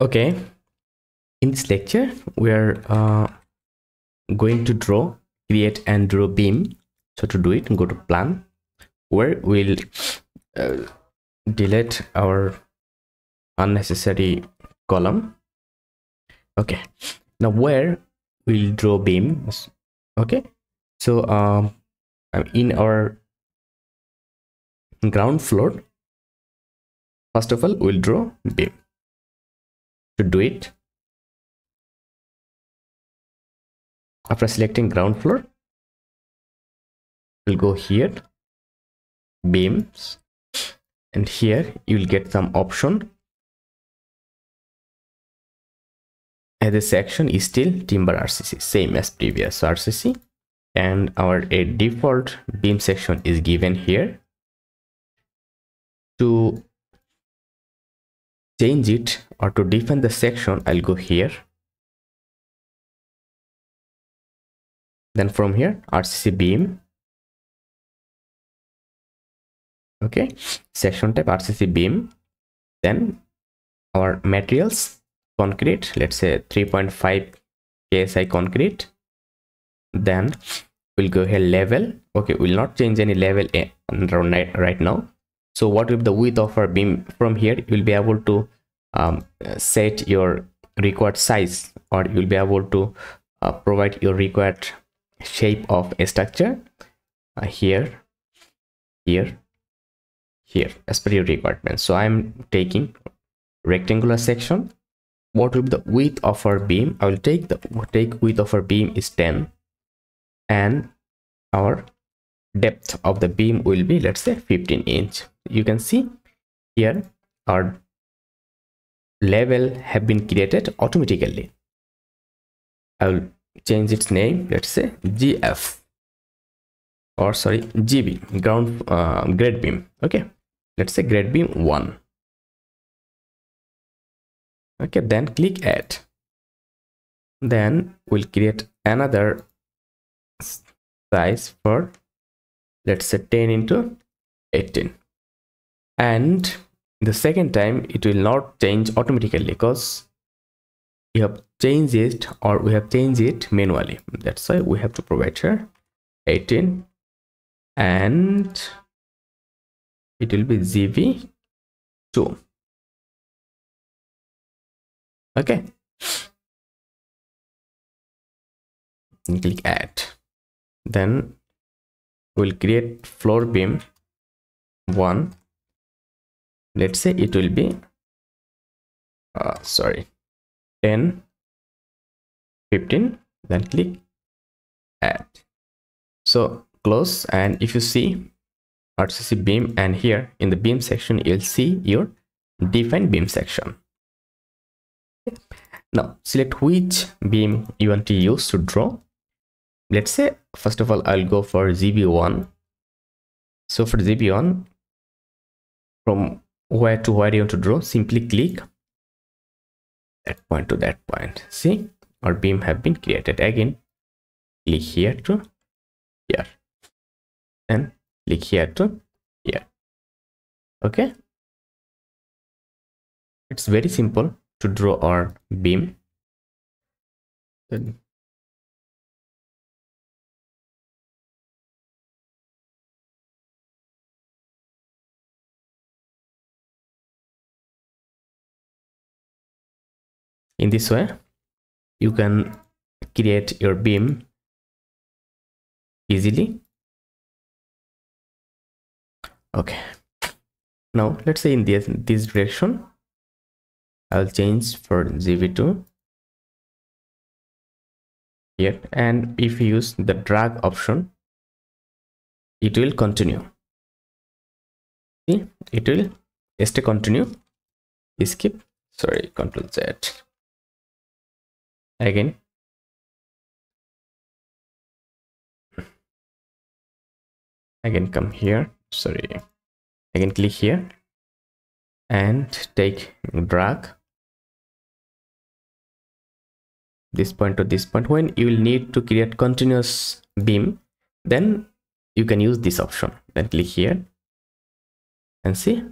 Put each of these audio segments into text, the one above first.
okay. In this lecture we are uh, going to draw create and draw beam. So to do it go to plan where we'll uh, delete our unnecessary column. Okay. Now where we'll draw beam okay. So um in our ground floor. First of all we'll draw beam to do it. After selecting ground floor we'll go here beams and here you will get some option. And the section is still timber rcc same as previous rcc and our a default beam section is given here. To change it or to define the section i'll go here. Then from here rcc beam. Okay section type rcc beam. Then our materials concrete let's say 3.5 ksi concrete. Then we'll go here level. Okay we'll not change any level right now. So what be the width of our beam? From here you will be able to um, set your required size or you'll be able to uh, provide your required shape of a structure uh, here here here as per your requirement so i'm taking rectangular section. What will be the width of our beam? I will take the take width of our beam is 10 and our depth of the beam will be let's say 15 inch. You can see here our level have been created automatically. I will change its name let's say gf or sorry gb ground uh, grade beam. Okay let's say grade beam 1 okay then click add. Then we'll create another size for let's say 10 into 18 and the second time it will not change automatically because we have changed it or we have changed it manually. That's why we have to provide here 18 and it will be gb2 okay. And click add. Then we'll create floor beam one let's say it will be uh, sorry 10 15 then click add. So close and if you see rcc beam and here in the beam section you'll see your define beam section. Now select which beam you want to use to draw. Let's say first of all i'll go for gb1 so for gb1 from where to where you want to draw simply click that point to that point. See our beam have been created again. Click here to here. And click here to here. Okay? It's very simple to draw our beam in this way you can create your beam easily. Okay. Now let's say in this this direction i'll change for gb2 here and if you use the drag option it will continue. See it will stay continue. Skip. Sorry control z again? Again come here. Sorry. Again click here. And take drag. This point to this point. When you will need to create continuous beam then you can use this option. Then click here. And see?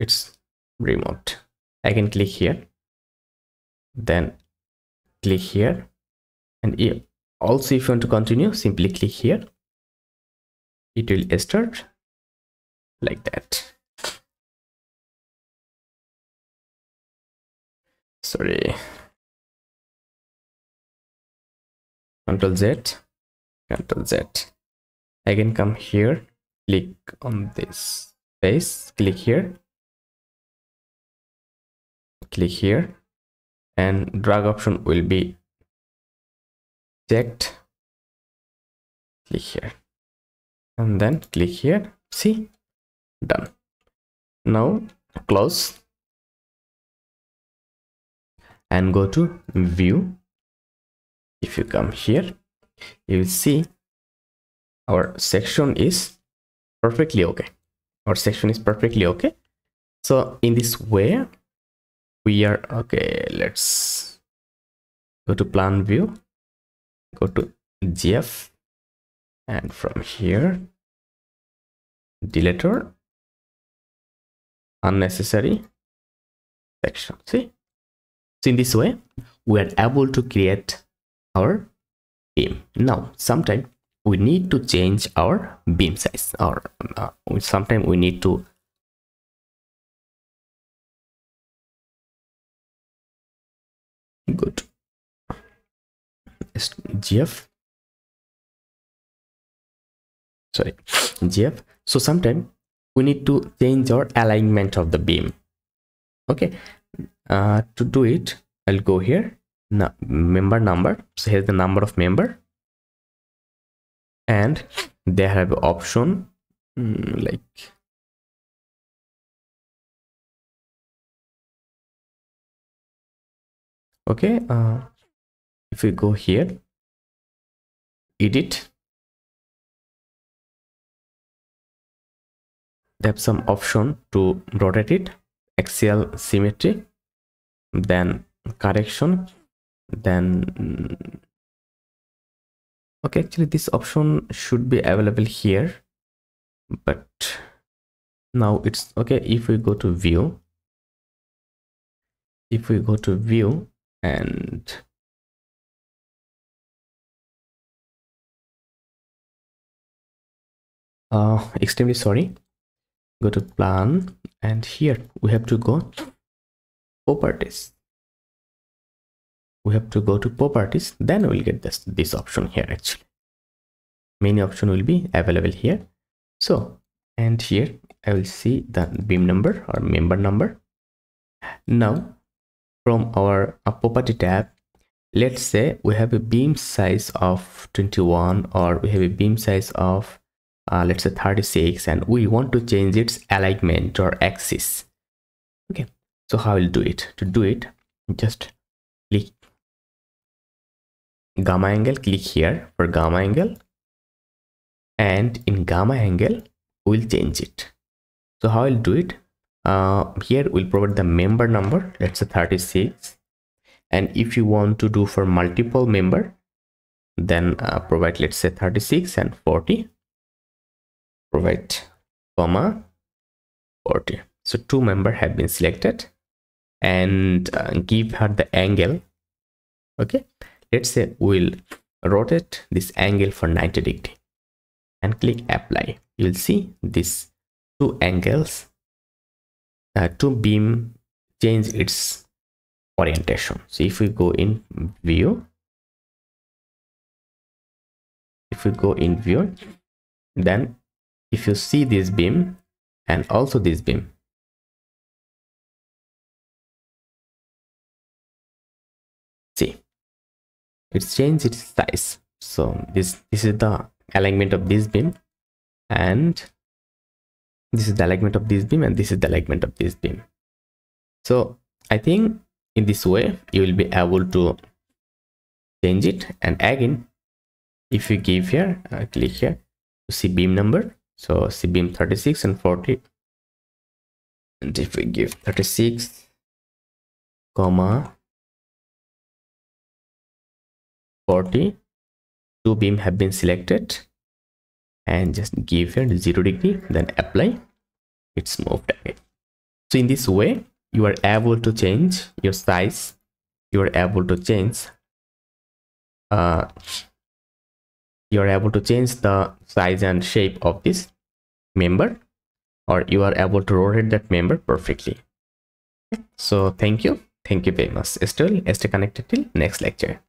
It's remote. I can click here. Then click here. And also if you want to continue simply click here. It will start like that. Sorry. Control z. Control z. Again come here. Click on this space. Click here. Click here and drag option will be checked. Click here. And then click here. See? Done. Now close. And go to view. If you come here you will see our section is perfectly okay. Our section is perfectly okay. So in this way we are okay let's go to plan view. Go to gf and from here deleter unnecessary section. See? So in this way we are able to create our beam. Now sometimes we need to change our beam size or uh, sometimes we need to good. Gf sorry gf so sometimes we need to change our alignment of the beam. Okay. Uh, to do it i'll go here. No, member number. So here's the number of member. And they have option mm, like okay uh, if we go here edit. They have some option to rotate it axial symmetry then correction then mm, okay actually this option should be available here but now it's okay if we go to view if we go to view and uh extremely sorry. Go to plan. And here we have to go properties. We have to go to properties. Then we'll get this this option here actually. Many option will be available here. So and here i will see the beam number or member number. Now from our property tab. Let's say we have a beam size of 21 or we have a beam size of uh, let's say 36 and we want to change its alignment or axis. Okay so how will do it? To do it just click gamma angle click here for gamma angle and in gamma angle we'll change it. So how i'll do it uh, here we'll provide the member number let's say 36 and if you want to do for multiple member then uh, provide let's say 36 and 40 provide comma 40 so two member have been selected. And uh, give her the angle. Okay. Let's say we'll rotate this angle for 90 degree. And click apply. You'll see these two angles uh, two beam change its orientation. So if we go in view if we go in view then if you see this beam and also this beam see it's changed its size. So this this is the alignment of this beam and this is the alignment of this beam and this is the alignment of this beam. So i think in this way you will be able to change it. And again if you give here uh, click here to see beam number. So see beam 36 and 40 and if we give 36 comma 40 two beam have been selected and just give it 0 degree then apply. It's moved away so in this way you are able to change your size. You are able to change uh, you are able to change the size and shape of this member or you are able to rotate that member perfectly. So thank you. Thank you very much still stay connected till next lecture